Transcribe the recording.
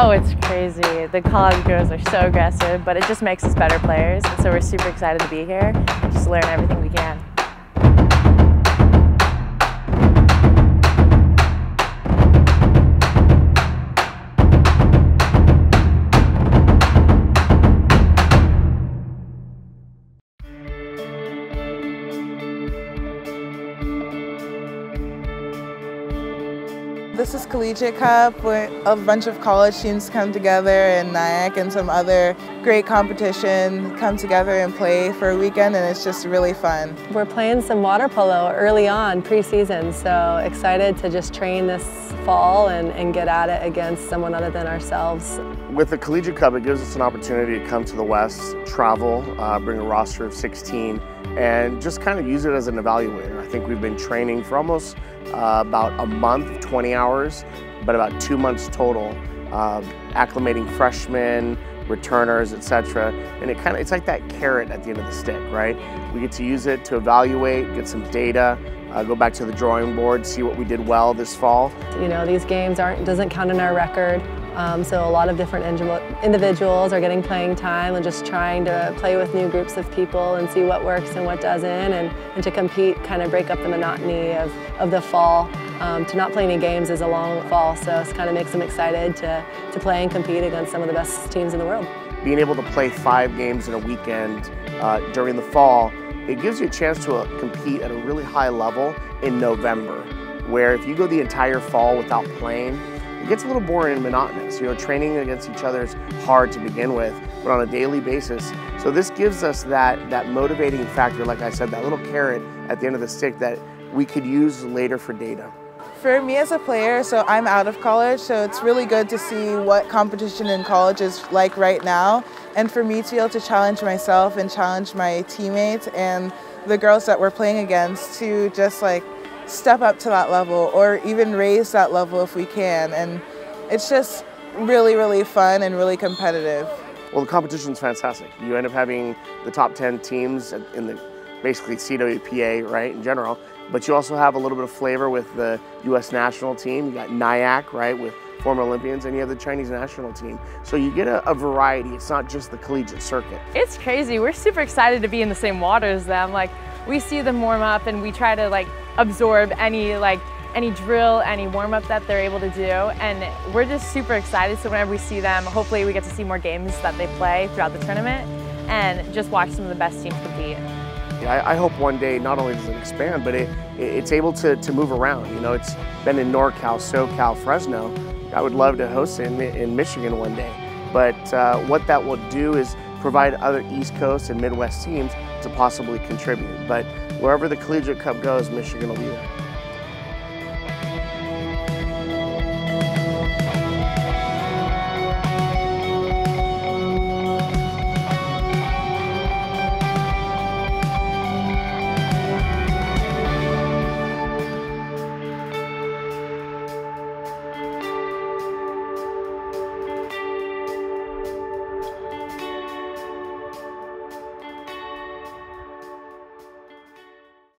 Oh, it's crazy. The college girls are so aggressive, but it just makes us better players. And so we're super excited to be here and just learn everything we can. This is Collegiate Cup where a bunch of college teams come together and NYAC and some other great competition come together and play for a weekend and it's just really fun. We're playing some water polo early on, preseason, so excited to just train this fall and, and get at it against someone other than ourselves. With the Collegiate Cup, it gives us an opportunity to come to the West, travel, uh, bring a roster of 16, and just kind of use it as an evaluator. I think we've been training for almost uh, about a month, 20 hours, but about two months total, uh, acclimating freshmen, returners, etc. And it kind of it's like that carrot at the end of the stick, right? We get to use it to evaluate, get some data, uh, go back to the drawing board, see what we did well this fall. You know, these games aren't doesn't count in our record. Um, so a lot of different individuals are getting playing time and just trying to play with new groups of people and see what works and what doesn't and, and to compete, kind of break up the monotony of, of the fall. Um, to not play any games is a long fall, so it kind of makes them excited to, to play and compete against some of the best teams in the world. Being able to play five games in a weekend uh, during the fall, it gives you a chance to uh, compete at a really high level in November, where if you go the entire fall without playing, it gets a little boring and monotonous. You know, training against each other is hard to begin with, but on a daily basis. So this gives us that, that motivating factor, like I said, that little carrot at the end of the stick that we could use later for data. For me as a player, so I'm out of college, so it's really good to see what competition in college is like right now. And for me to be able to challenge myself and challenge my teammates and the girls that we're playing against to just like step up to that level or even raise that level if we can. And it's just really, really fun and really competitive. Well, the competition is fantastic. You end up having the top 10 teams in the basically CWPA, right, in general. But you also have a little bit of flavor with the U.S. national team. You got NYAC, right, with former Olympians, and you have the Chinese national team. So you get a, a, variety. It's not just the collegiate circuit. It's crazy. We're super excited to be in the same water as them. Like, we see them warm up and we try to, like, absorb any like any drill, any warm up that they're able to do. And we're just super excited. So whenever we see them, hopefully we get to see more games that they play throughout the tournament and just watch some of the best teams compete. I, I hope one day not only does it expand, but it, it's able to, to move around. You know, it's been in NorCal, SoCal, Fresno. I would love to host it in, in Michigan one day. But uh, what that will do is provide other East Coast and Midwest teams to possibly contribute. But wherever the Collegiate Cup goes, Michigan will be there.